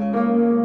Música